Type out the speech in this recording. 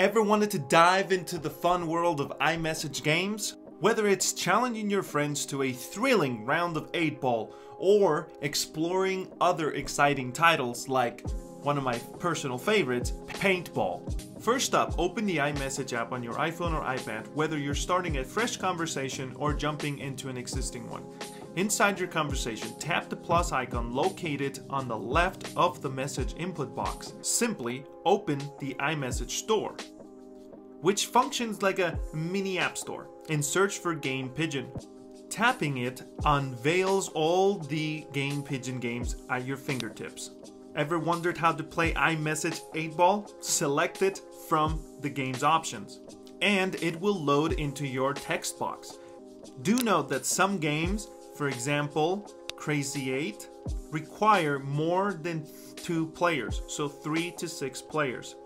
Ever wanted to dive into the fun world of iMessage games? Whether it's challenging your friends to a thrilling round of 8 ball or exploring other exciting titles like one of my personal favorites, Paintball. First up, open the iMessage app on your iPhone or iPad, whether you're starting a fresh conversation or jumping into an existing one. Inside your conversation, tap the plus icon located on the left of the message input box. Simply open the iMessage store, which functions like a mini app store, and search for Game Pigeon. Tapping it unveils all the Game Pigeon games at your fingertips. Ever wondered how to play iMessage 8 Ball? Select it from the game's options, and it will load into your text box. Do note that some games for example, Crazy 8 require more than two players, so three to six players.